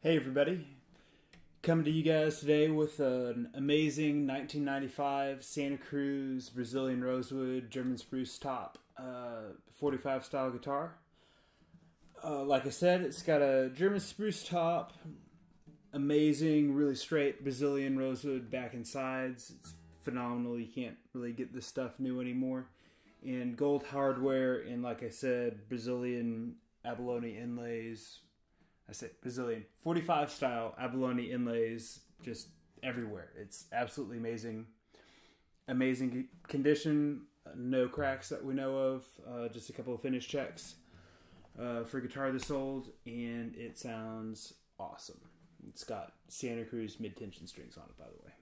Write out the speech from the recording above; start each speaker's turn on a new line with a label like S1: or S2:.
S1: Hey everybody, coming to you guys today with an amazing 1995 Santa Cruz Brazilian rosewood German spruce top uh, 45 style guitar. Uh, like I said, it's got a German spruce top, amazing, really straight Brazilian rosewood back and sides. It's phenomenal. You can't really get this stuff new anymore. And gold hardware, and like I said, Brazilian abalone inlays, I say Brazilian 45 style abalone inlays just everywhere. It's absolutely amazing. Amazing condition, no cracks that we know of, uh, just a couple of finish checks uh, for guitar this old, and it sounds awesome. It's got Santa Cruz mid tension strings on it, by the way.